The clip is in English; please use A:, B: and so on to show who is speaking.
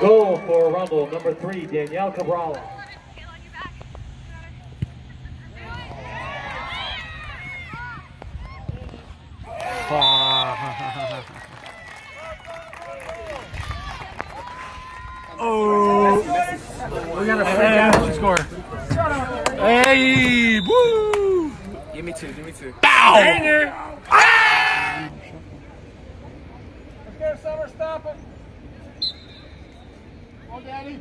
A: Goal for Arundel, number three, Daniela Cabral.
B: oh. We got a free score. Hey, woo!
C: Give me two, give me two.
B: Bow! Banger! Ah!
D: Let's go, Summer, stop it. Come on, Daddy.